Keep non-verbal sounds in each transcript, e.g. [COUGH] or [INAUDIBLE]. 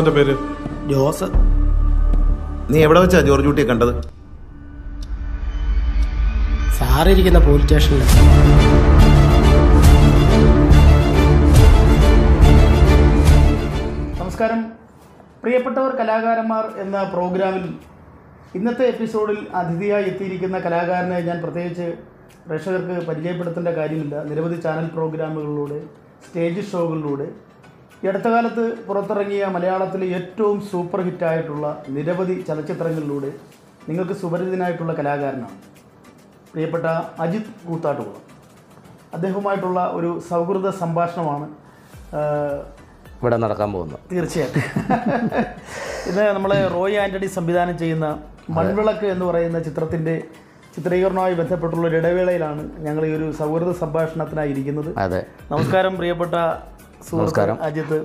നിന്റെ പേര്? ജോസ് നീ എവിടെ വെച്ചാ ജോർജ് കുട്ടിയെ കണ്ടത്? സാറിരിക്കുന്ന പോലീസ് സ്റ്റേഷനിൽ നമസ്കാരം. പ്രിയപ്പെട്ടവർ കലാകാരന്മാർ എന്ന പ്രോഗ്രാമിൽ ഇന്നത്തെ എപ്പിസോഡിൽ അതിഥിയായി എത്തിയിരിക്കുന്ന കലാകാരനെ ഞാൻ പ്രത്യേകിച്ച് പ്രേക്ഷകർക്ക് പരിചയപ്പെടുത്തേണ്ട കാര്യമില്ല. നിരവധി ചാനൽ പ്രോഗ്രാമുകളിലൂടെ സ്റ്റേജ് ഷോകളിലൂടെ ഈ അടുത്ത കാലത്ത് പുറത്തിറങ്ങിയ മലയാളത്തിലെ ഏറ്റവും സൂപ്പർ ഹിറ്റായിട്ടുള്ള നിരവധി ചലച്ചിത്രങ്ങളിലൂടെ നിങ്ങൾക്ക് സുപരിചിതനായിട്ടുള്ള കലാകാരനാണ്. പ്രിയപ്പെട്ട അജിത് കൂത്താട്ടുകുളം. അദ്ദേഹവുമായിട്ടുള്ള ഒരു സൗഹൃദ സംഭാഷണമാണ് ഇവിടെ നടക്കാൻ പോകുന്നത്. തീർച്ചയായിട്ടും. ഇന്ന് നമ്മളെ റോയ് ആന്റണി സംവിധാനം ചെയ്യുന്ന മൺവിളക്ക് എന്ന് പറയുന്ന ചിത്രത്തിന്റെ ചിത്രീകരണവുമായി ബന്ധപ്പെട്ടുള്ള ഒരു ഇടവേളയിലാണ് ഞങ്ങൾ ഈ ഒരു സൗഹൃദ സംഭാഷണത്തിനായി ഇരിക്കുന്നത്. അതെ. നമസ്കാരം പ്രിയപ്പെട്ട സുഹൃത്ത് അജിത്ത്.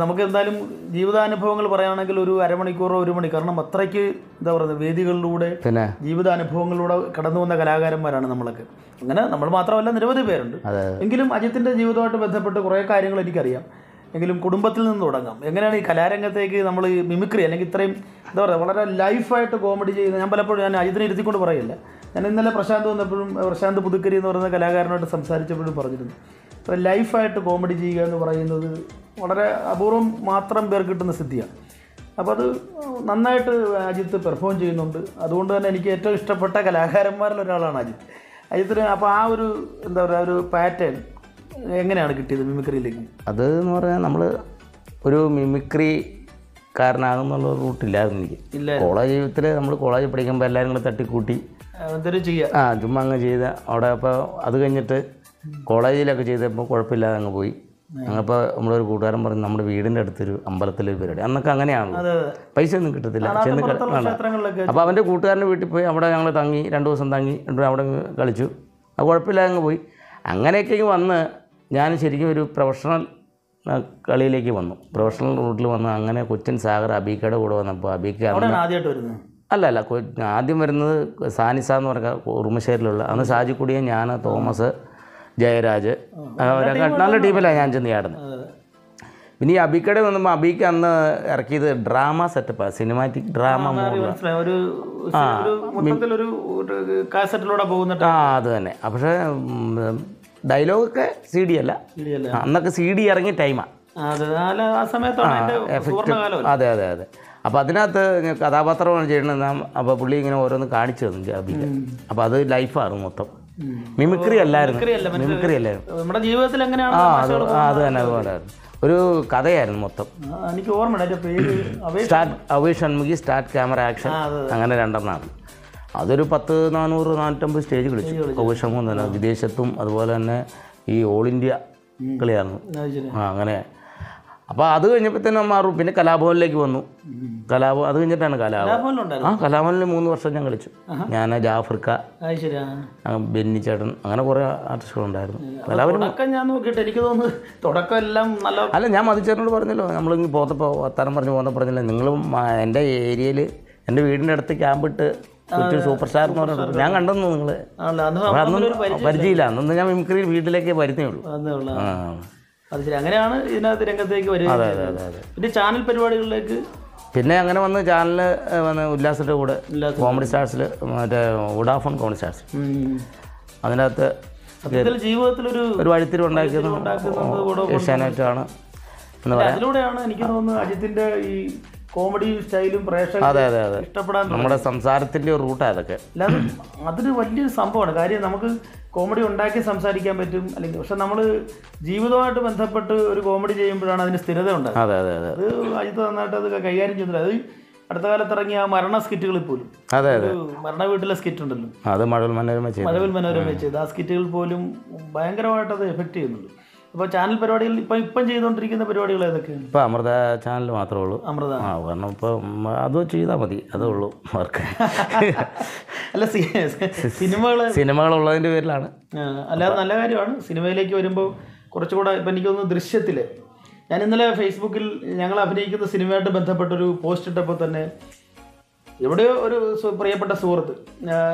നമുക്ക് എന്തായാലും ജീവിതാനുഭവങ്ങൾ പറയുകയാണെങ്കിൽ ഒരു അരമണിക്കൂറോ ഒരു മണി കാരണം അത്രയ്ക്ക് എന്താ പറയുന്നത് വേദികളിലൂടെ പിന്നെ ജീവിതാനുഭവങ്ങളിലൂടെ കടന്നു വന്ന കലാകാരന്മാരാണ് നമ്മളൊക്കെ. അങ്ങനെ നമ്മൾ മാത്രമല്ല നിരവധി പേരുണ്ട്. എങ്കിലും അജിത്തിന്റെ ജീവിതമായിട്ട് ബന്ധപ്പെട്ട് കുറേ കാര്യങ്ങൾ എനിക്കറിയാം. എങ്കിലും കുടുംബത്തിൽ നിന്ന് തുടങ്ങാം. എങ്ങനെയാണ് ഈ കലാരംഗത്തേക്ക് നമ്മൾ മിമിക്രി അല്ലെങ്കിൽ ഇത്രയും എന്താ പറയുക വളരെ ലൈഫായിട്ട് കോമഡി ചെയ്യുന്ന ഞാൻ പലപ്പോഴും ഞാൻ അജിത്തിനെ ഇരുത്തിക്കൊണ്ട് പറയില്ല. ഞാൻ ഇന്നലെ പ്രശാന്ത് വന്നപ്പോഴും പ്രശാന്ത് പുതുക്കരി എന്ന് പറയുന്ന കലാകാരനായിട്ട് സംസാരിച്ചപ്പോഴും പറഞ്ഞിരുന്നു. ലൈഫായിട്ട് കോമഡി ചെയ്യുക എന്ന് പറയുന്നത് വളരെ അപൂർവം മാത്രം പേർ കിട്ടുന്ന സിദ്ധിയാണ്. അപ്പോൾ അത് നന്നായിട്ട് അജിത്ത് പെർഫോം ചെയ്യുന്നുണ്ട്. അതുകൊണ്ട് തന്നെ എനിക്ക് ഏറ്റവും ഇഷ്ടപ്പെട്ട കലാകാരന്മാരിൽ ഒരാളാണ് അജിത്ത്. അജിത്തിന് അപ്പോൾ ആ ഒരു എന്താ പറയുക ഒരു പാറ്റേൺ എങ്ങനെയാണ് കിട്ടിയത് മിമിക്രിയിലേക്ക്? അത് എന്ന് പറഞ്ഞാൽ നമ്മൾ ഒരു മിമിക്രി കാരനാകുന്നുള്ള റൂട്ടില്ലായിരുന്നു എനിക്ക്. ഇല്ല കോളേജ് ജീവിതത്തിൽ നമ്മൾ കോളേജ് പഠിക്കുമ്പോൾ എല്ലാവരും കൂടെ തട്ടിക്കൂട്ടി. ആ ചുമ്മാ അങ്ങ് ചെയ്ത അവിടെ അപ്പോൾ അത് കഴിഞ്ഞിട്ട് കോളേജിലൊക്കെ ചെയ്തപ്പോൾ കുഴപ്പമില്ലാതെ അങ്ങ് പോയി. അങ്ങപ്പോൾ നമ്മളൊരു കൂട്ടുകാരൻ പറഞ്ഞു നമ്മുടെ വീടിന്റെ അടുത്തൊരു അമ്പലത്തിലൊരു പരിപാടി. അന്നൊക്കെ അങ്ങനെയാണ് പൈസ ഒന്നും കിട്ടത്തില്ല. ചെന്ന് അപ്പോൾ അവന്റെ കൂട്ടുകാരന്റെ വീട്ടിൽ പോയി അവിടെ ഞങ്ങൾ തങ്ങി രണ്ട് ദിവസം തങ്ങി രണ്ടു അവിടെ കളിച്ചു. അത് കുഴപ്പമില്ലാതെ അങ്ങ് പോയി. അങ്ങനെയൊക്കെ വന്ന് ഞാൻ ശരിക്കും ഒരു പ്രൊഫഷണൽ കളിയിലേക്ക് വന്നു. പ്രൊഫഷണൽ റൂട്ടിൽ വന്ന് അങ്ങനെ കൊച്ചിൻ സാഗർ അബീക്കയുടെ കൂടെ വന്നപ്പോൾ അബീക്ക അല്ല അല്ല. ആദ്യം വരുന്നത് സാനിസ എന്ന് പറഞ്ഞ ഉറുമശ്ശേരിലുള്ള അന്ന് ഷാജിക്കുടിയും ഞാൻ തോമസ് ജയരാജ്. നല്ല ടീമിലാണ് ഞാൻ ചെന്ന് ചാടുന്നത് പിന്നെ ഈ അബിക്കടെ വന്നപ്പോൾ അബിക്ക് അന്ന് ഇറക്കിയത് ഡ്രാമ സെറ്റപ്പാണ് സിനിമാറ്റിക് ഡ്രാമ ആ അത് തന്നെ. പക്ഷേ ഡയലോഗൊക്കെ സി ഡി അല്ല. അന്നൊക്കെ സി ഡി ഇറങ്ങിയ ടൈമാണ് അതെ അതെ അതെ അപ്പോൾ അതിനകത്ത് കഥാപാത്രമാണ് ചെയ്യണമെന്ന് അപ്പോൾ പുള്ളി ഇങ്ങനെ ഓരോന്ന് കാണിച്ചു തന്നു അബിക്ക്. അപ്പോൾ അത് ലൈഫാണ് മൊത്തം. മിമിക്രി അല്ലായിരുന്നു. മിമിക്രി അല്ലായിരുന്നു നമ്മുടെ ജീവിതത്തിൽ എങ്ങനെയാണ് ആ അത് തന്നെ അതുപോലെ ഒരു കഥയായിരുന്നു മൊത്തം. എനിക്ക് ഓർമ്മ start away Shanmukhi start camera action അങ്ങനെ രണ്ടെണ്ണമാണ് അതൊരു പത്ത് നാനൂറ് നാനൂറ്റമ്പത് സ്റ്റേജ് കളിച്ചു. കൗശമം തന്നെ വിദേശത്തും അതുപോലെ തന്നെ ഈ ഓൾ ഇന്ത്യ കളിയായിരുന്നു. ആ അങ്ങനെ അപ്പോൾ അത് കഴിഞ്ഞപ്പോഴത്തേനും മാറും. പിന്നെ കലാഭവനിലേക്ക് വന്നു. കലാഭവൻ അത് കഴിഞ്ഞിട്ടാണ് കലാഭവൻ. ആ കലാഭവനിൽ മൂന്ന് വർഷം ഞാൻ കളിച്ചു. ഞാൻ ജാഫർക്ക ബെന്നിച്ചേട്ടൻ അങ്ങനെ കുറേ ആർട്ടിസ്റ്റുകളുണ്ടായിരുന്നു. കലാഭവൻ ഞാൻ നോക്കിയിട്ട് എനിക്ക് തോന്നുന്നു തുടക്കം എല്ലാം നല്ല അല്ല ഞാൻ മതിച്ചേട്ടനോട് പറഞ്ഞല്ലോ നമ്മൾ നമ്മളിങ്ങ് പോത്തപ്പോൾ വർത്താനം പറഞ്ഞ് പോകുന്ന പറഞ്ഞില്ല നിങ്ങൾ എന്റെ ഏരിയയിൽ എന്റെ വീടിന്റെ അടുത്ത് ക്യാമ്പ് ഇട്ട് സൂപ്പർ സ്റ്റാർ എന്ന് പറഞ്ഞു ഞാൻ കണ്ടെന്നു നിങ്ങൾ അന്ന് പരിചയമില്ല. അന്നൊന്നും ഞാൻ മിമിക്രി വീട്ടിലേക്ക് വരുന്നേ ഉള്ളൂ. അതേ ശരി. അങ്ങനെയാണ് ഇതിനകത്ത് രംഗത്തേക്ക് വരുന്നത് പിന്നെ ചാനൽ പരിപാടികളിലേക്ക് പിന്നെ അങ്ങനെ വന്ന് ചാനലിൽ വന്ന് ഉല്ലാസിന്റെ കൂടെ കോമഡി സ്റ്റാർസിൽ മറ്റേ ഉഡാഫോൺ കോമഡി സ്റ്റാർസ്. അതിനകത്ത് ജീവിതത്തിലൊരു ഒരു വഴിത്തിരി ഉണ്ടാക്കിയത് ഏഷ്യാനെറ്റാണ് എന്ന് പറയാം. അതിലൂടെയാണ് എനിക്ക് തോന്നുന്നത് അജിത്തിന്റെ ഈ കോമഡി സ്റ്റൈലും പ്രേക്ഷകർ അതെ അതെ അതെ. ഇഷ്ടപ്പെടാൻ നമ്മുടെ സംസാരത്തിന്റെ ഒരു റൂട്ടാണ് അതൊക്കെ. അല്ലാതെ അതൊരു വലിയൊരു സംഭവമാണ്. കാര്യം നമുക്ക് കോമഡി ഉണ്ടാക്കി സംസാരിക്കാൻ പറ്റും. അല്ലെങ്കിൽ പക്ഷെ നമ്മൾ ജീവിതമായിട്ട് ബന്ധപ്പെട്ട് ഒരു കോമഡി ചെയ്യുമ്പോഴാണ് അതിന് സ്ഥിരത ഉണ്ടാകുന്നത് അതെ അതെ അതെ അത്. അജിത്ത് നന്നായിട്ട് അത് കൈകാര്യം ചെയ്യുന്നില്ല അത് അടുത്ത കാലത്ത് ഇറങ്ങിയ ആ മരണ സ്കിറ്റുകളിൽ പോലും. അതെ അതെ. മരണ വീട്ടിലെ സ്കിറ്റ് ഉണ്ടല്ലോ. അത് മഴവിൽ മനോരമ ചെയ്തു. മഴവിൽ മനോരമ ചെയ്ത്. ആ സ്കിറ്റുകൾ പോലും ഭയങ്കരമായിട്ട് അത് എഫക്റ്റ് ചെയ്യുന്നുണ്ട്. അപ്പോൾ ചാനൽ പരിപാടികൾ ഇപ്പം ഇപ്പം ചെയ്തുകൊണ്ടിരിക്കുന്ന പരിപാടികൾ ഏതൊക്കെയാണ്? ഇപ്പം അമൃത ചാനൽ മാത്രമേ ഉള്ളൂ. അമൃത. ആ കാരണം ഇപ്പം അത് ചെയ്താൽ മതി. അതേ ഉള്ളൂ വർക്ക് അല്ല സിനിമകൾ സിനിമകളുള്ളതിന്റെ പേരിലാണ്. അല്ലാതെ നല്ല കാര്യമാണ്. സിനിമയിലേക്ക് വരുമ്പോൾ കുറച്ചുകൂടെ ഇപ്പം എനിക്ക് തോന്നുന്നു ദൃശ്യത്തിൽ ഞാൻ ഇന്നലെ ഫേസ്ബുക്കിൽ ഞങ്ങൾ അഭിനയിക്കുന്ന സിനിമയായിട്ട് ബന്ധപ്പെട്ടൊരു പോസ്റ്റ് ഇട്ടപ്പോൾ തന്നെ എവിടെയോ ഒരു പ്രിയപ്പെട്ട സുഹൃത്ത്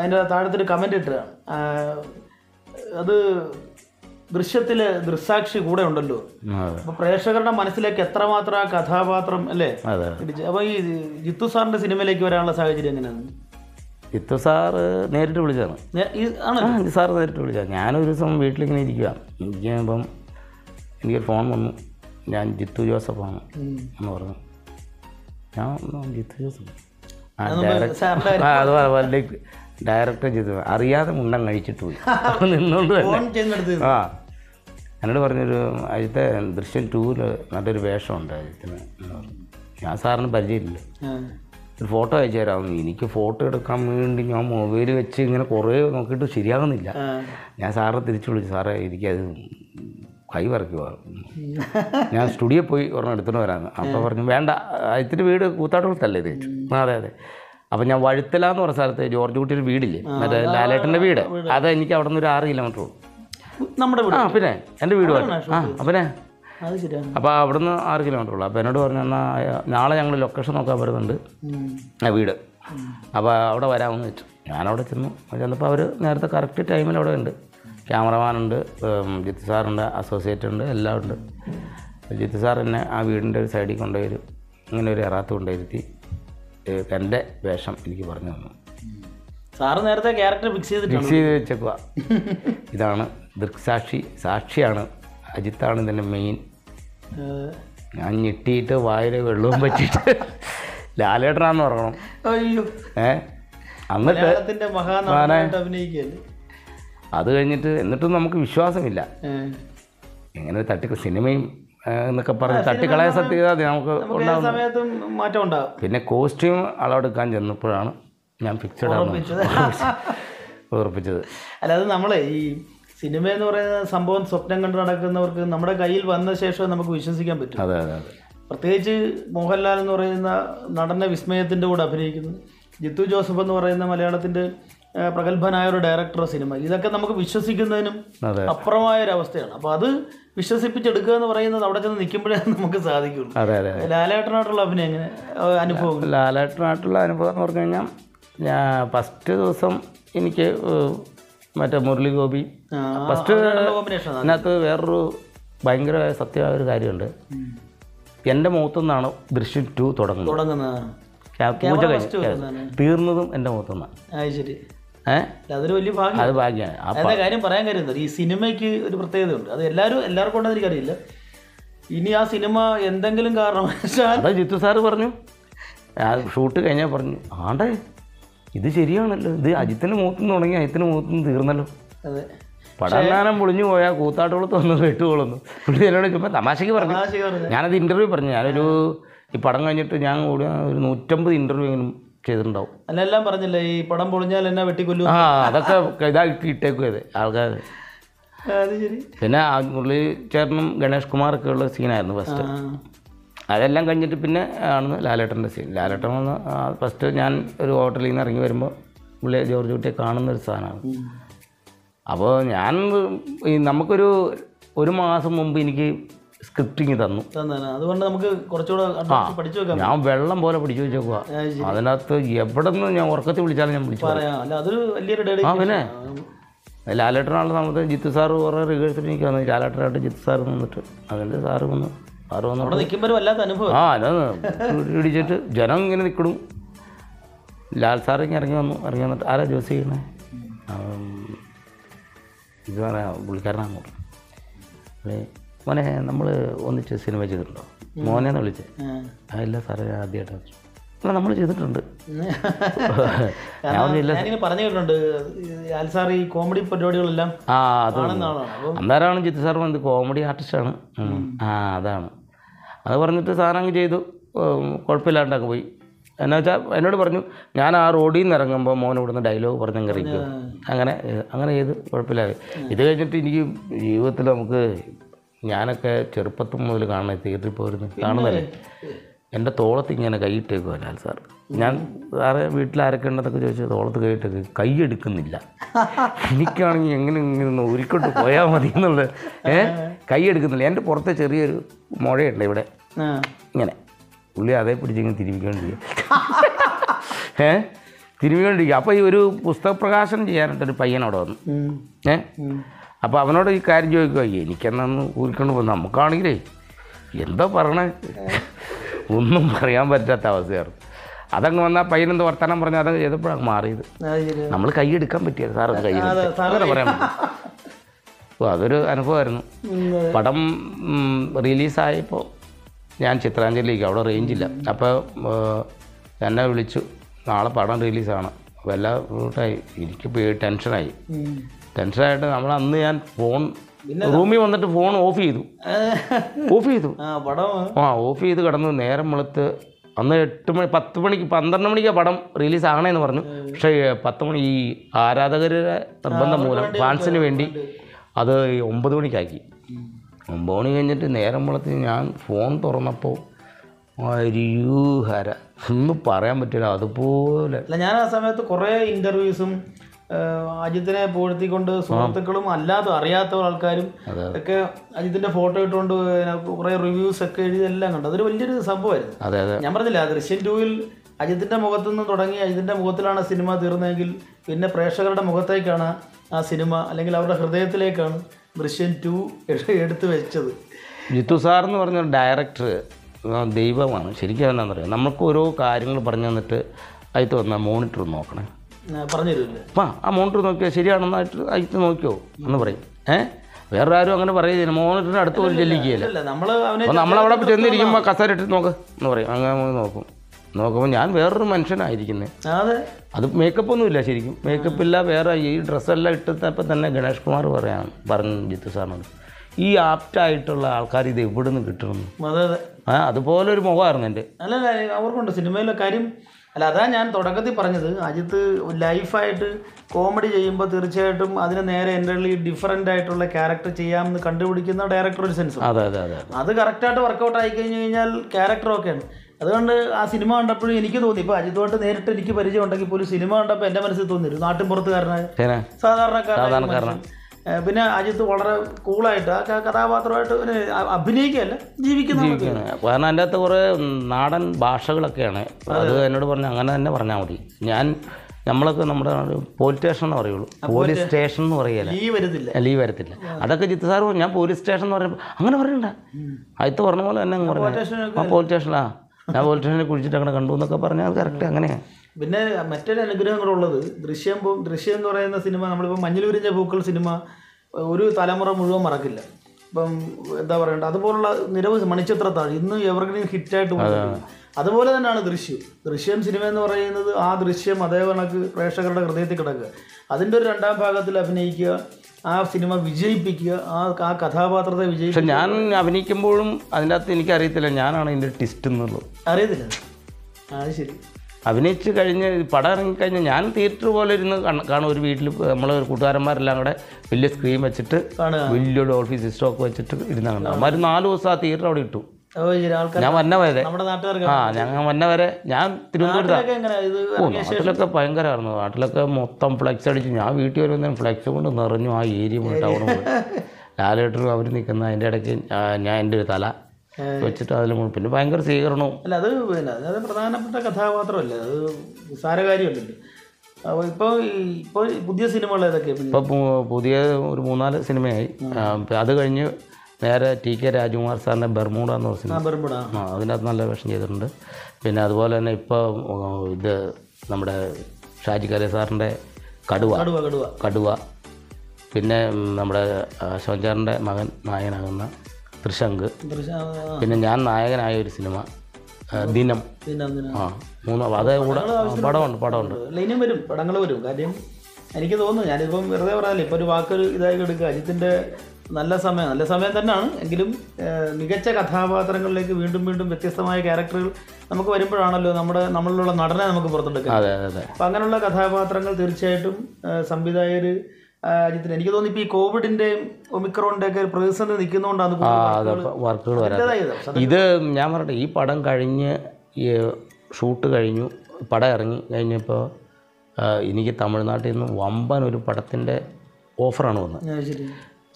എന്റെ താഴത്തൊരു കമന്റ് ഇട്ടതാണ്. അത് ദൃശ്യത്തിൽ ദൃസാക്ഷി കൂടെ ഉണ്ടല്ലോ. അപ്പൊ പ്രേക്ഷകരുടെ മനസ്സിലേക്ക് എത്രമാത്രം ആ കഥാപാത്രം അല്ലേ? അപ്പൊ അപ്പോൾ ഈ ജിത്തു സാറിന്റെ സിനിമയിലേക്ക് വരാനുള്ള സാഹചര്യം എങ്ങനെയാണ്? ജിത്തു സാറ് നേരിട്ട് വിളിച്ചതാണ് ജിത്തു സാറ് നേരിട്ട് വിളിച്ചതാണ് ഞാനൊരു ദിവസം വീട്ടിലിങ്ങനെ ഇരിക്കുക ഇരിക്കുമ്പം എനിക്കൊരു ഫോൺ വന്നു. ഞാൻ ജിത്തു ജോസഫാണ് എന്ന് പറഞ്ഞു. ഞാൻ ജിത്തു ജോസഫ്. ആ ഡയറക്ടർ ജിത്തു അറിയാതെ മുണ്ടം കഴിച്ചിട്ട് പോയി. [LAUGHS] നിന്നുകൊണ്ട് തന്നെ. ആ. എന്നോട് പറഞ്ഞൊരു അജിത്തെ ദൃശ്യം ടൂവിൽ നല്ലൊരു വേഷമുണ്ട് പറഞ്ഞു ഞാൻ സാറിന് പരിചയമില്ല. ഒരു ഫോട്ടോ അയച്ചു തരാമെന്ന് എനിക്ക് ഫോട്ടോ എടുക്കാൻ വേണ്ടി ഞാൻ മൊബൈൽ വെച്ച് ഇങ്ങനെ കുറേ നോക്കിയിട്ട് ശരിയാകുന്നില്ല. ഞാൻ സാറിനെ തിരിച്ചു വിളിച്ചു. സാറേ എനിക്കത് കൈ വരയ്ക്കുക. ഞാൻ സ്റ്റുഡിയോ പോയി ഒരെണ്ണം എടുത്തിട്ട് വരാമെന്ന്. അപ്പോൾ പറഞ്ഞു വേണ്ട ഇത്തിരി വീട് കൂത്താട്ടുകുളത്തല്ലേ ഇത്? അതെ അതെ. അപ്പം ഞാൻ വഴുത്തല എന്ന് പറഞ്ഞ സ്ഥലത്ത് ജോർജ് കുട്ടിയുടെ വീടില്ലേ? മറ്റേ ലാലേട്ടന്റെ വീട്. അത് എനിക്ക് അവിടെ നിന്ന് ഒരു ആറ് കിലോമീറ്റർ ഉള്ളൂ. നമ്മുടെ വീട്. ആ പിന്നെ എന്റെ വീടുമായിട്ട് ആ പിന്നെ അപ്പോൾ അവിടെ നിന്ന് ആറ് കിലോമീറ്റർ ഉള്ളൂ. അപ്പോൾ എന്നോട് പറഞ്ഞു എന്നാൽ നാളെ ഞങ്ങൾ ലൊക്കേഷൻ നോക്കാൻ വരുന്നുണ്ട്. ആ വീട്. അപ്പോൾ അവിടെ വരാമെന്ന് വെച്ചു. ഞാനവിടെ ചെന്നു. ചെന്നപ്പോൾ അവർ നേരത്തെ കറക്റ്റ് ടൈമിൽ അവിടെ ഉണ്ട്. ക്യാമറമാനുണ്ട് ജിത്ത് സാറുണ്ട് അസോസിയേറ്റ് ഉണ്ട് എല്ലാം ഉണ്ട്. ജിത്ത് സാർ എന്നെ ആ വീടിന്റെ ഒരു സൈഡിൽ കൊണ്ടുവരും ഇങ്ങനെ ഒരു എറാത്ത് കൊണ്ടുവരുത്തി എന്റെ വേഷം എനിക്ക് പറഞ്ഞു തന്നു. സാറ് നേരത്തെ ക്യാരക്ടർ ഫിക്സ് ചെയ്ത് ഫിക്സ് ചെയ്ത് വെച്ചേക്കുക ഇതാണ് ദൃക്സാക്ഷി സാക്ഷിയാണ്. അജിത്താണ് ഇതിന്റെ മെയിൻ ഏഹ്. ഞാൻ ഞെട്ടിയിട്ട് വായിൽ വെള്ളവും പറ്റിയിട്ട് [LAUGHS] ലാലേട്ടനാന്ന് പറയണം അയ്യോ. ഏ? എന്നിട്ട് മലയാളത്തിന്റെ മഹാനായിട്ട് അഭിനയിക്കല്ലേ അത് കഴിഞ്ഞിട്ട് എന്നിട്ടും നമുക്ക് വിശ്വാസമില്ല. എങ്ങനെ തട്ടി സിനിമയും എന്നൊക്കെ പറഞ്ഞ് തട്ടിക്കളയ സത്യത നമുക്ക് ഉണ്ടാകും പിന്നെ കോസ്റ്റ്യൂം അളവെടുക്കാൻ ചെന്നപ്പോഴാണ് ഞാൻ ഫിക്സഡ് ഉറപ്പിച്ചത്. അല്ല അത് നമ്മളെ ഈ സിനിമ എന്ന് പറയുന്ന സംഭവം സ്വപ്നം കണ്ട് നടക്കുന്നവർക്ക് നമ്മുടെ കയ്യിൽ വന്ന ശേഷം നമുക്ക് വിശ്വസിക്കാൻ പറ്റും. അതെ അതെ അതെ. പ്രത്യേകിച്ച് മോഹൻലാൽ എന്ന് പറയുന്ന നടന വിസ്മയത്തിന്റെ കൂടെ അഭിനയിക്കുന്നു. ജിത്തു ജോസഫ് എന്ന് പറയുന്ന മലയാളത്തിന്റെ പ്രഗത്ഭനായ ഒരു ഡയറക്ടർ സിനിമ ഇതൊക്കെ നമുക്ക് വിശ്വസിക്കുന്നതിനും അപ്പുറമായ ഒരു അവസ്ഥയാണ് അപ്പോൾ അത് വിശ്വസിപ്പിച്ചെടുക്കുക എന്ന് പറയുന്നത് അവിടെ ചെന്ന് നിൽക്കുമ്പോഴേ നമുക്ക് സാധിക്കുള്ളൂ. അതെ അതെ ലാലേട്ടനായിട്ടുള്ള അഭിനയം എങ്ങനെ? അനുഭവം ലാലേട്ടനായിട്ടുള്ള അനുഭവം എന്ന് പറഞ്ഞു കഴിഞ്ഞാൽ ഞാൻ ഫസ്റ്റ് ദിവസം എനിക്ക് മറ്റേ മുരളി ഗോപി ഫസ്റ്റ് അതിനകത്ത് വേറൊരു ഭയങ്കര സത്യമായ ഒരു കാര്യമുണ്ട് എന്റെ മുഖത്തു നിന്നാണ് ദൃശ്യം ടു തുടങ്ങുന്നത്. തുടങ്ങുന്ന ക്യാ- പൂജ ഫസ്റ്റ് കഴിഞ്ഞ്. വരുന്നതാണ്. തീർന്നതും എന്റെ മുഖത്തു നിന്നാണ് അതൊരു വലിയ ഭാഗ്യം. അത് ഭാഗ്യമാണ്. കാര്യം? പറയാൻ കാര്യം ഈ സിനിമയ്ക്ക് ഒരു പ്രത്യേകതയുണ്ട്. അത് എല്ലാവരും എല്ലാവർക്കും ഉണ്ടെന്ന് എനിക്കറിയില്ല. ഇനി ആ സിനിമ എന്തെങ്കിലും കാരണവശാൽ ജിത്തു സാറ് പറഞ്ഞു. ഷൂട്ട് കഴിഞ്ഞാൽ പറഞ്ഞു. ആണ്ടേ ഇത് ശരിയാണല്ലോ. ഇത് അജിത്തിന്റെ മുഖത്തുനിന്ന് തുടങ്ങി അജിത്തിന്റെ മുഖത്തുനിന്ന് തീർന്നല്ലോ. അതെ. പടങ്ങാനം പൊളിഞ്ഞു പോയാൽ കൂത്താട്ടോളത്ത് വന്ന് വെട്ടുകൊള്ളുന്നു പുള്ളി എന്നോട് ചുമ്മാ തമാശയ്ക്ക് പറഞ്ഞു. തമാശക്ക് പറഞ്ഞു. ഞാനത് ഇന്റർവ്യൂ പറഞ്ഞു. ഞാനൊരു ഈ പടം കഴിഞ്ഞിട്ട് ഞാൻ കൂടി ഒരു നൂറ്റമ്പത് ഇന്റർവ്യൂ എങ്കിലും ചെയ്തിട്ടുണ്ടാവും. അല്ല എല്ലാം പറഞ്ഞില്ലേ? ഈ പടം പൊളിഞ്ഞാൽ എന്നെ വെട്ടിക്കൊല്ലും ആ അതൊക്കെ ഇതാക്കി ഇട്ടേക്കും ആൾക്കാർ അത് ശരി. പിന്നെ ആ മുരളി ചേട്ടനും ഗണേഷ് കുമാറൊക്കെ ഉള്ള സീനായിരുന്നു ഫസ്റ്റ്. അതെല്ലാം കഴിഞ്ഞിട്ട് പിന്നെ ആണ് ലാലേട്ടന്റെ സീൻ. ലാലേട്ടൻ വന്ന് ഫസ്റ്റ് ഞാൻ ഒരു ഹോട്ടലിൽ നിന്ന് ഇറങ്ങി വരുമ്പോൾ പുള്ളിയെ ജോർജ് കുട്ടിയെ കാണുന്ന ഒരു സാധനമാണ്. അപ്പോൾ ഞാൻ ഈ നമുക്കൊരു ഒരു മാസം മുമ്പ് എനിക്ക് സ്ക്രിപ്റ്റിങ് തന്നു. അതുകൊണ്ട് നമുക്ക് കുറച്ചുകൂടെ പഠിച്ചു വെക്കാം. ഞാൻ വെള്ളം പോലെ പിടിച്ചു വെച്ചേക്കുക. അതിനകത്ത് എവിടെ നിന്ന് ഞാൻ ഉറക്കത്തിൽ വിളിച്ചാലും ഞാൻ വിളിച്ചു പറയും. ആ പിന്നെ ലാലേട്ടനാണ് നമുക്ക് ജിത്തു സാറ് കുറേ റിഹേഴ്സൽ വന്നു ലാലേട്ടനായിട്ട് ജിത്തു സാറ് നിന്നിട്ട്. അതിന്റെ സാറ് വന്ന് സാറ് വന്നു നിൽക്കുമ്പോൾ വല്ലാത്ത അനുഭവം. ആ അതാണ് ഇടിച്ചിട്ട് ജനം ഇങ്ങനെ നിൽക്കണം. ലാൽ സാർ ഇങ്ങനെ ഇറങ്ങി വന്നു. ഇറങ്ങി വന്നിട്ട് ആരാ ജോസ് ചെയ്യണേ ഇത് പറയാ പുള്ളിക്കാരനാണ് അല്ലേ? മോനെ നമ്മൾ ഒന്നിച്ച് സിനിമ ചെയ്തിട്ടുണ്ടോ? മോനെന്ന് വിളിച്ച്. ആ. ഇല്ല സാറേ ആദ്യമായിട്ടാണ് അല്ല നമ്മൾ ചെയ്തിട്ടുണ്ട്. [LAUGHS] ഞാൻ കാരണം പറഞ്ഞു കേട്ടിട്ടുണ്ട്. ആൽസാർ ഈ കോമഡി പരിപാടികളെല്ലാം ആ അത് അന്നേരമാണ് ജിത്തു സാർ വന്നത്. കോമഡി ആർട്ടിസ്റ്റാണ്. ആ അതാണ്. അത് പറഞ്ഞിട്ട് സാറങ്ങ് ചെയ്തു. കുഴപ്പമില്ലാണ്ടൊക്കെ കുഴപ്പമില്ലാണ്ടങ്ങ് പോയി. എന്നാ വെച്ചാൽ എന്നോട് പറഞ്ഞു ഞാൻ ആ റോഡിൽ നിന്ന് ഇറങ്ങുമ്പോൾ മോൻ ഇവിടുന്ന് ഡയലോഗ് പറഞ്ഞങ്ങ് ഇറങ്ങിക്കും. അങ്ങനെ അങ്ങനെ ചെയ്ത് കുഴപ്പമില്ലാതെ. ഇത് കഴിഞ്ഞിട്ട് എനിക്ക് ജീവിതത്തിൽ നമുക്ക് ഞാനൊക്കെ ചെറുപ്പത്തിൽ മുതൽ കാണുന്ന തിയേറ്ററിൽ പോയിരുന്നു കാണുന്നല്ലേ എന്റെ തോളത്ത് ഇങ്ങനെ കൈയിട്ടേക്കുക ലാൽ സാർ. ഞാൻ സാറെ വീട്ടിൽ ആരൊക്കെ ഉണ്ടെന്നൊക്കെ ചോദിച്ചാൽ തോളത്ത് കൈയിട്ടേക്ക് കൈ എടുക്കുന്നില്ല. എനിക്കാണെങ്കിൽ എങ്ങനെ ഇങ്ങനെ ഒന്ന് ഊരിക്കൊണ്ട് പോയാൽ മതി എന്നുള്ളത് ഏ? കൈ എടുക്കുന്നില്ല. എന്റെ പുറത്തെ ചെറിയൊരു മുഴയുണ്ട് ഇവിടെ. ഇങ്ങനെ. പുള്ളി അതേ പിടിച്ചിങ്ങനെ തിരുമിക്കൊണ്ടിരിക്കും ഏ? തിരുമിക്കൊണ്ടിരിക്കുക അപ്പോൾ ഈ ഒരു പുസ്തക പ്രകാശനം ചെയ്യാനായിട്ടൊരു പയ്യൻ അവിടെ വന്നു. ഏ. അപ്പോൾ അവനോട് ഈ കാര്യം ചോദിക്കുക എനിക്കെന്നു ഊരിക്കൊണ്ട് പോകും നമുക്കാണെങ്കിലേ എന്താ പറയണേ? ഒന്നും പറയാൻ പറ്റാത്ത അവസ്ഥയായിരുന്നു. അതങ്ങ് വന്നാൽ പയ്യനെന്ത് വർത്തമാനം പറഞ്ഞാൽ അതങ്ങ് ചെയ്തപ്പോഴാണ് മാറിയത്. നമ്മൾ കൈ എടുക്കാൻ പറ്റിയത് സാറ് കൈ പറയാൻ അപ്പോൾ അതൊരു അനുഭവമായിരുന്നു. പടം റിലീസായപ്പോൾ ഞാൻ ചിത്രാഞ്ജലിക്ക് അവിടെ റേഞ്ചില്ല. അപ്പോൾ എന്നെ വിളിച്ചു നാളെ പടം റിലീസാണ്. എല്ലാ റൂട്ടായി. എനിക്ക് ടെൻഷനായി. ടെൻഷനായിട്ട് നമ്മൾ അന്ന് ഞാൻ ഫോൺ റൂമിൽ വന്നിട്ട് ഫോൺ ഓഫ് ചെയ്തു. [LAUGHS] ഓഫ് ചെയ്തു. ആ ഓഫ് ചെയ്ത് കിടന്ന് നേരം വെളുത്ത് അന്ന് എട്ട് മണി പത്ത് മണിക്ക് പന്ത്രണ്ട് മണിക്കാണ് പടം റിലീസ് ആണേന്ന് പറഞ്ഞു പക്ഷേ പത്ത് മണി ഈ ആരാധകരുടെ നിർബന്ധം മൂലം ഫാൻസിന് വേണ്ടി അത് ഒമ്പത് മണിക്കാക്കി. ഒമ്പത് മണി കഴിഞ്ഞിട്ട് നേരം വെളുത്ത് ഞാൻ ഫോൺ തുറന്നപ്പോൾ അരിയൂ ഹര ഒന്നും പറയാൻ പറ്റില്ല. അതുപോലെ. അല്ല ഞാൻ ആ സമയത്ത് കുറേ ഇന്റർവ്യൂസും അജിത്തിനെ പൂഴ്ത്തിക്കൊണ്ട് സുഹൃത്തുക്കളും അല്ലാത്ത അറിയാത്ത ആൾക്കാരും ഒക്കെ അജിത്തിന്റെ ഫോട്ടോ ഇട്ടുകൊണ്ട് കുറെ റിവ്യൂസ് ഒക്കെ എഴുതി എല്ലാം കണ്ടു. അതൊരു വലിയൊരു സംഭവമായിരുന്നു. അതെ അതെ. ഞാൻ പറഞ്ഞില്ല ദൃശ്യം ടൂവിൽ അജിത്തിന്റെ മുഖത്തു നിന്ന് തുടങ്ങി അജിത്തിന്റെ മുഖത്തിലാണ് സിനിമ തീർന്നതെങ്കിൽ പിന്നെ പ്രേക്ഷകരുടെ മുഖത്തേക്കാണ് ആ സിനിമ അല്ലെങ്കിൽ അവരുടെ ഹൃദയത്തിലേക്കാണ് ദൃശ്യം ടു എടുത്തു വെച്ചത്. ജിത്തു സാർ എന്ന് പറഞ്ഞ ഡയറക്ടർ ദൈവമാണ്. ശരിക്കും എന്താണെന്നറിയാം നമുക്ക് ഓരോ കാര്യങ്ങൾ പറഞ്ഞു തന്നിട്ട് അതിൽ വന്ന മോണിറ്റർ നോക്കണേ. പറഞ്ഞു തരുമല്ലേ ആ മോണിറ്റർ നോക്കിയാൽ ശരിയാണെന്നായിട്ട് അയച്ച് നോക്കിയോ? എന്ന് പറയും. ഏ? വേറെ ആരും അങ്ങനെ പറയുന്നില്ല മോണിറ്ററിന് അടുത്ത് പോലും ചെല്ലിക്കുകയില്ല. അപ്പോൾ നമ്മളവിടെ ചെന്നിരിക്കുമ്പോൾ കസേര ഇട്ടിട്ട് നോക്ക്. എന്ന് പറയും. അങ്ങനെ നോക്കും. നോക്കുമ്പോൾ ഞാൻ വേറൊരു മനുഷ്യനായിരിക്കുന്നത് അതെ. അത് മേക്കപ്പ് ഒന്നുമില്ല ശരിക്കും. മേക്കപ്പ് ഇല്ല വേറെ ഈ ഡ്രസ്സെല്ലാം ഇട്ടപ്പോൾ തന്നെ ഗണേഷ് കുമാർ പറയാണ് പറഞ്ഞു ജിത്തു സാറിനോട്. ഈ ആപ്റ്റായിട്ടുള്ള ആൾക്കാർ ഇത് എവിടെ നിന്ന് ആ അതുപോലെ ഒരു മുഖമായിരുന്നു എന്റെ അല്ല അവർക്കുണ്ട്. സിനിമയിലെ കാര്യം അല്ല അതാ ഞാൻ തുടക്കത്തിൽ പറഞ്ഞത്. അജിത്ത് ലൈഫായിട്ട് കോമഡി ചെയ്യുമ്പോൾ തീർച്ചയായിട്ടും അതിന് നേരെ എന്റെ ഡിഫറെന്റ് ആയിട്ടുള്ള ക്യാരക്ടർ ചെയ്യാമെന്ന് കണ്ടുപിടിക്കുന്ന ഡയറക്ടർ ഒരു സെൻസ് അതെ അതെ അതെ അത്. കറക്റ്റായിട്ട് വർക്കൗട്ട് ആയി കഴിഞ്ഞു കഴിഞ്ഞാൽ ക്യാരക്ടർ ഒക്കെയാണ്. അതുകൊണ്ട് ആ സിനിമ കണ്ടപ്പോഴും എനിക്ക് തോന്നി ഇപ്പോൾ അജിത്തുമായിട്ട് നേരിട്ട് എനിക്ക് പരിചയം ഉണ്ടെങ്കിൽ പോലും സിനിമ കണ്ടപ്പോൾ എന്റെ മനസ്സിൽ തോന്നിയിരുന്നു നാട്ടിൻ പുറത്തുകാരനായ ശരി പിന്നെ അജിത്ത് വളരെ കൂളായിട്ട് ആ കഥാപാത്രമായിട്ട് പിന്നെ അഭിനയിക്കുകയല്ല ജീവിക്കുന്ന കാരണം അതിന്റെ അകത്ത് കുറേ നാടൻ ഭാഷകളൊക്കെയാണ്. അത്. എന്നോട് പറഞ്ഞ അങ്ങനെ തന്നെ പറഞ്ഞാൽ മതി. ഞാൻ നമ്മളൊക്കെ നമ്മുടെ പോലീസ് സ്റ്റേഷൻ എന്ന് പറയുള്ളൂ. പോലീസ് സ്റ്റേഷൻ എന്ന് പറയല ലീവ് വരത്തില്ല. ലീവ് വരത്തില്ല. അതൊക്കെ ജിത്ത് സാർ ഞാൻ പോലീസ് സ്റ്റേഷൻ എന്ന് പറയുമ്പോൾ അങ്ങനെ പറയണ്ട. അയത്ത് പറഞ്ഞ പോലെ തന്നെ അങ്ങ് പറഞ്ഞു. ആ പോലീസ് സ്റ്റേഷനാ ഞാൻ പോലീസ് സ്റ്റേഷനിൽ കുഴിച്ചിട്ട് അങ്ങനെ കണ്ടു എന്നൊക്കെ പറഞ്ഞാൽ അത് കറക്റ്റ് അങ്ങനെയാണ് പിന്നെ മറ്റൊരു അനുഗ്രഹം കൂടെ ഉള്ളത് ദൃശ്യം ദൃശ്യം എന്ന് പറയുന്ന സിനിമ നമ്മളിപ്പോൾ മഞ്ഞിലുരിഞ്ഞ പൂക്കൾ സിനിമ ഒരു തലമുറ മുഴുവൻ മറക്കില്ല. ഇപ്പം എന്താ പറയണ്ട അതുപോലുള്ള നിരവധി മണിച്ചിത്രത്താണ് ഇന്ന് എവർഗ്രീൻ ഹിറ്റായിട്ട് അതുപോലെ തന്നെയാണ് ദൃശ്യം. ദൃശ്യം സിനിമ എന്ന് പറയുന്നത് ആ ദൃശ്യം അതേ കണക്ക് പ്രേക്ഷകരുടെ ഹൃദയത്തിൽ കിടക്കുക. അതിന്റെ ഒരു രണ്ടാം ഭാഗത്തിൽ അഭിനയിക്കുക ആ സിനിമ വിജയിപ്പിക്കുക ആ ആ കഥാപാത്രത്തെ പക്ഷെ വിജയിപ്പിക്കുക. ഞാൻ അഭിനയിക്കുമ്പോഴും അതിന്റെ അകത്ത് എനിക്കറിയത്തില്ല ഞാനാണ് ഇതിന്റെ ടിസ്റ്റ് എന്നുള്ളത്. അറിയത്തില്ല. ആ, അത് ശരി. അഭിനയിച്ച് കഴിഞ്ഞ് പടം ഇറങ്ങിക്കഴിഞ്ഞ് ഞാൻ തിയേറ്റർ പോലെ ഇരുന്ന് കാണും ഒരു വീട്ടിൽ നമ്മൾ കൂട്ടുകാരന്മാരെല്ലാം കൂടെ വലിയ സ്ക്രീൻ വെച്ചിട്ട് വലിയൊരു വലിയ ഡോൾഫി സിസ്റ്റമൊക്കെ വെച്ചിട്ട് ഇരുന്ന കണ്ടു അവർ നാല് ദിവസം ആ തിയേറ്റർ അവിടെ ഇട്ടു. ഞാൻ വന്ന വരെ. ആ ഞാൻ വന്ന വരെ ഞാൻ തിരുവനന്തപുരത്താണ് നാട്ടിലൊക്കെ ഇത് ഓ നാട്ടിലൊക്കെ ഭയങ്കരമായിരുന്നു നാട്ടിലൊക്കെ മൊത്തം ഫ്ലെക്സ് അടിച്ച് ഞാൻ വീട്ടിൽ വരുമ്പോൾ ഫ്ലെക്സ് കൊണ്ട് നിറഞ്ഞു ആ ഏരിയ ടൗൺ ലാലേട്ടറും അവർ നിൽക്കുന്ന അതിന്റെ ഇടയ്ക്ക് ഞാൻ എന്റെ ഒരു തല വെച്ചിട്ട് അതിൽ പിന്നെ ഭയങ്കര സ്വീകരണവും. അല്ല അത് പിന്നെ അത് പ്രധാനപ്പെട്ട കഥാപാത്രമല്ലേ? അത് നിസ്സാര കാര്യമല്ലല്ലോ ഇപ്പോൾ ഇപ്പോൾ പുതിയ സിനിമകൾ ഇപ്പോൾ പുതിയ ഒരു മൂന്നാൽ സിനിമയായി. അത് കഴിഞ്ഞ് നേരെ ടി കെ രാജകുമാർ സാറിന്റെ ബെർമൂഡ എന്ന് പറഞ്ഞ സിനിമ. ആ അതിനകത്ത് നല്ല വേഷം ചെയ്തിട്ടുണ്ട്. പിന്നെ അതുപോലെ തന്നെ ഇപ്പോൾ ഇത് നമ്മുടെ ഷാജി കരേ സാറിന്റെ കടുവ. കടുവ കടുവ. കടുവ. പിന്നെ നമ്മുടെ ശോചാറിന്റെ മകൻ നായകനാകുന്ന തൃശങ്ക് പിന്നെ ഞാൻ നായകനായ ഒരു സിനിമ ദിനം. ആ മൂന്ന് അതേ കൂടെ പടമുണ്ട് പടമുണ്ട്. ഇനിയും വരും പടങ്ങൾ വരും. കാര്യം എനിക്ക് തോന്നുന്നു ഞാനിപ്പം വെറുതെ പറയാനില്ല ഇപ്പോൾ ഒരു വാക്കൊരു ഇതായി എടുക്കുക. അജിത്തിന്റെ നല്ല സമയം നല്ല സമയം തന്നെയാണ്. എങ്കിലും മികച്ച കഥാപാത്രങ്ങളിലേക്ക് വീണ്ടും വീണ്ടും വ്യത്യസ്തമായ ക്യാരക്ടറുകൾ നമുക്ക് വരുമ്പോഴാണല്ലോ നമ്മുടെ നമ്മളിലുള്ള നടനെ നമുക്ക് അതെ അപ്പം അങ്ങനെയുള്ള കഥാപാത്രങ്ങൾ തീർച്ചയായിട്ടും സംവിധായകർ അജിത്തിന് എനിക്ക് തോന്നി ഇപ്പൊ ഈ കോവിഡിന്റെ ഒമിക്രോണിന്റെ ഒക്കെ പ്രതിസന്ധി നിൽക്കുന്നതുകൊണ്ടാണ് വർക്കുകൾ ഇത് ഞാൻ പറഞ്ഞു ഈ പടം കഴിഞ്ഞ് ഈ ഷൂട്ട് കഴിഞ്ഞു പടം ഇറങ്ങി കഴിഞ്ഞപ്പോൾ എനിക്ക് തമിഴ്നാട്ടിൽ നിന്ന് വമ്പൻ ഒരു പടത്തിന്റെ ഓഫറാണ് വന്നത്.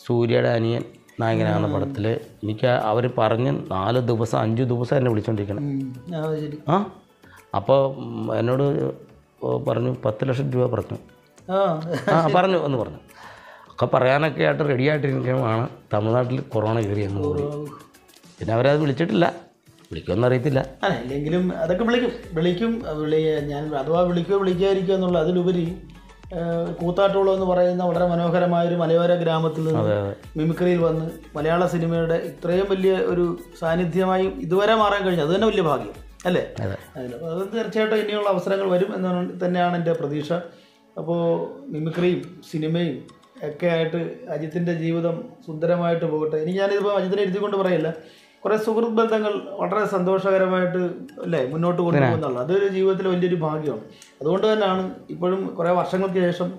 സൂര്യയുടെ അനിയൻ നായകനാകുന്ന പടത്തിൽ എനിക്ക് അവർ പറഞ്ഞ് നാല് ദിവസം അഞ്ച് ദിവസം എന്നെ വിളിച്ചുകൊണ്ടിരിക്കണം ആ അപ്പോൾ എന്നോട് പറഞ്ഞു പത്ത് ലക്ഷം രൂപ പറഞ്ഞു. ആ. ആ പറഞ്ഞു എന്ന് പറഞ്ഞു. ഒക്കെ പറയാനൊക്കെ ആയിട്ട് റെഡി ആയിട്ടിരിക്കുമ്പോഴാണ് തമിഴ്നാട്ടിൽ കൊറോണ കയറി എന്ന് കൂടി. പിന്നെ അവരത് വിളിച്ചിട്ടില്ല. വിളിക്കുമെന്ന് അറിയത്തില്ല. അല്ല ഇല്ലെങ്കിലും അതൊക്കെ വിളിക്കും. വിളിക്കും വിളി ഞാൻ അഥവാ വിളിക്കുകയോ വിളിക്കാതിരിക്കുക എന്നുള്ള അതിലുപരി കൂത്താട്ടുള്ള എന്ന് പറയുന്ന വളരെ മനോഹരമായ ഒരു മലയോര ഗ്രാമത്തിൽ നിന്ന് മിമിക്രിയിൽ വന്ന് മലയാള സിനിമയുടെ ഇത്രയും വലിയ ഒരു സാന്നിധ്യമായി ഇതുവരെ മാറാൻ കഴിഞ്ഞു. അത് തന്നെ വലിയ ഭാഗ്യം അല്ലേ? അത്. തീർച്ചയായിട്ടും ഇനിയുള്ള അവസരങ്ങൾ വരും എന്ന് തന്നെയാണ് എന്റെ പ്രതീക്ഷ. അപ്പോൾ മിമിക്രിയും സിനിമയും ഒക്കെ ആയിട്ട് അജിത്തിന്റെ ജീവിതം സുന്ദരമായിട്ട് പോകട്ടെ. ഇനി ഞാനിതിപ്പോൾ അജിത്തിനെ എഴുതിക്കൊണ്ട് പറയില്ല. കുറേ സുഹൃത്ത് ബന്ധങ്ങൾ വളരെ സന്തോഷകരമായിട്ട് അല്ലേ മുന്നോട്ട് കൊണ്ടുപോകുന്നുള്ളൂ അതൊരു ജീവിതത്തിൽ വലിയൊരു ഭാഗ്യമാണ്. അതുകൊണ്ട് തന്നെയാണ് ഇപ്പോഴും കുറേ വർഷങ്ങൾക്ക് ശേഷം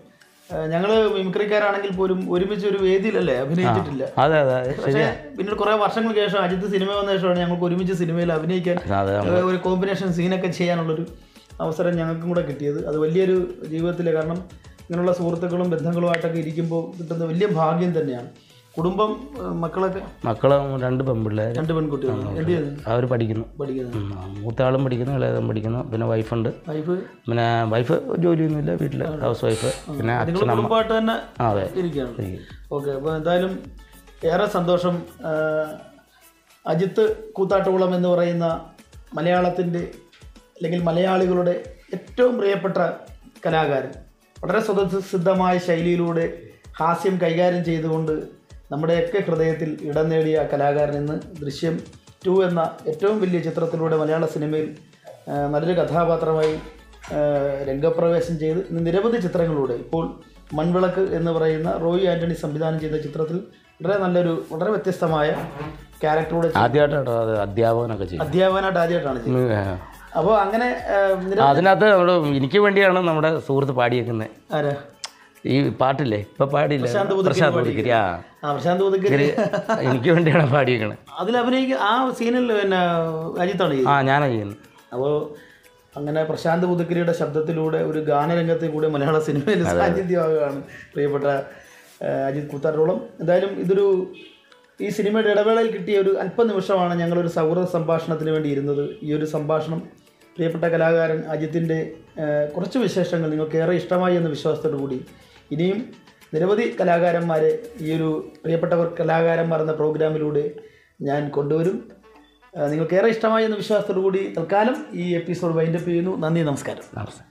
ഞങ്ങൾ മിമിക്രിക്കാരാണെങ്കിൽ പോലും ഒരുമിച്ച് ഒരു വേദിയിലല്ലേ അഭിനയിച്ചിട്ടില്ല. അതെ അതെ അതെ. പക്ഷേ പിന്നീട് കുറേ വർഷങ്ങൾക്ക് ശേഷം അജിത്ത് സിനിമ വന്ന ശേഷമാണ് ഞങ്ങൾക്ക് ഒരുമിച്ച് സിനിമയിൽ അഭിനയിക്കാൻ ഒരു കോമ്പിനേഷൻ സീനൊക്കെ ചെയ്യാനുള്ളൊരു അവസരം ഞങ്ങൾക്കും കൂടെ കിട്ടിയത്. അത് വലിയൊരു ജീവിതത്തിലെ കാരണം ഇങ്ങനെയുള്ള സുഹൃത്തുക്കളും ബന്ധങ്ങളുമായിട്ടൊക്കെ ഇരിക്കുമ്പോൾ കിട്ടുന്ന വലിയ ഭാഗ്യം തന്നെയാണ്. കുടുംബം മക്കളൊക്കെ? മക്കളെ രണ്ട് പെൺപിള്ളേർ രണ്ട് പെൺകുട്ടികൾ എന്ത് ചെയ്യുന്നു? അവർ പഠിക്കുന്നു. പഠിക്കുന്നു. മൂത്താളും പഠിക്കുന്നു ഇളയതും പഠിക്കുന്നു. പിന്നെ വൈഫുണ്ട്. വൈഫ്? പിന്നെ വൈഫ് ജോലിയൊന്നുമില്ല വീട്ടിൽ ഹൗസ് വൈഫ്. പിന്നെ കുടുംബമായിട്ട് തന്നെ അതെ. ഇരിക്കുകയാണ്. ഓക്കെ അപ്പോൾ എന്തായാലും ഏറെ സന്തോഷം. അജിത്ത് കൂത്താട്ടുകുളം എന്ന് പറയുന്ന മലയാളത്തിന്റെ അല്ലെങ്കിൽ മലയാളികളുടെ ഏറ്റവും പ്രിയപ്പെട്ട കലാകാരൻ. വളരെ സ്വതസിദ്ധമായ ശൈലിയിലൂടെ ഹാസ്യം കൈകാര്യം ചെയ്തുകൊണ്ട് നമ്മുടെയൊക്കെ ഹൃദയത്തിൽ ഇടം നേടിയ കലാകാരൻ ഇന്ന് ദൃശ്യം ടു എന്ന ഏറ്റവും വലിയ ചിത്രത്തിലൂടെ മലയാള സിനിമയിൽ നല്ലൊരു കഥാപാത്രമായി രംഗപ്രവേശം ചെയ്ത് ഇന്ന് നിരവധി ചിത്രങ്ങളിലൂടെ ഇപ്പോൾ മൺവിളക്ക് എന്ന് പറയുന്ന റോയി ആന്റണി സംവിധാനം ചെയ്ത ചിത്രത്തിൽ വളരെ നല്ലൊരു വളരെ വ്യത്യസ്തമായ ക്യാരക്ടറോടെ ആദ്യമായിട്ടാണ് അധ്യാപകനൊക്കെ അധ്യാപകനായിട്ട് ആദ്യമായിട്ടാണ് ചെയ്യുന്നത്. അപ്പോൾ അങ്ങനെ അതിനകത്ത് നമ്മുടെ എനിക്ക് വേണ്ടിയാണ് നമ്മുടെ സുഹൃത്ത് പാടിയേക്കുന്നത് ആരാ? ഈ പാട്ടില്ലേ? ഇപ്പൊ പാടില്ല പ്രശാന്ത് പുതുക്കിരി ആ. പ്രശാന്ത് പുതുക്കരി എനിക്ക് വേണ്ടിയാണ് പാടിയേക്കണത് അതിൽ അഭിനയിക്കുക ആ സീനിൽ പിന്നെ അജിത്താണ് ആ ഞാനാണ് ചെയ്യുന്നത്. അപ്പോൾ അങ്ങനെ പ്രശാന്ത് പുതുക്കരിയുടെ ശബ്ദത്തിലൂടെ ഒരു ഗാനരംഗത്തിൽ കൂടെ മലയാള സിനിമയിൽ സാന്നിധ്യമാകുകയാണ് പ്രിയപ്പെട്ട അജിത് കൂത്താട്ടോളം എന്തായാലും ഇതൊരു ഈ സിനിമയുടെ ഇടവേളയിൽ കിട്ടിയ ഒരു അല്പനിമിഷമാണ് ഞങ്ങളൊരു സൗഹൃദ സംഭാഷണത്തിന് വേണ്ടി ഇരുന്നത്. ഈ ഒരു സംഭാഷണം പ്രിയപ്പെട്ട കലാകാരൻ അജിത്തിന്റെ കുറച്ച് വിശേഷങ്ങൾ നിങ്ങൾക്ക് ഏറെ ഇഷ്ടമായി എന്ന വിശ്വാസത്തോടു കൂടി ഇനിയും നിരവധി കലാകാരന്മാരെ ഈ ഒരു പ്രിയപ്പെട്ടവർ കലാകാരന്മാർ എന്ന പ്രോഗ്രാമിലൂടെ ഞാൻ കൊണ്ടുവരും. നിങ്ങൾക്ക് ഏറെ ഇഷ്ടമായി എന്ന വിശ്വാസത്തോടു കൂടി തൽക്കാലം ഈ എപ്പിസോഡ് വൈൻഡപ്പ് ചെയ്യുന്നു. നന്ദി നമസ്കാരം. നമസ്കാരം.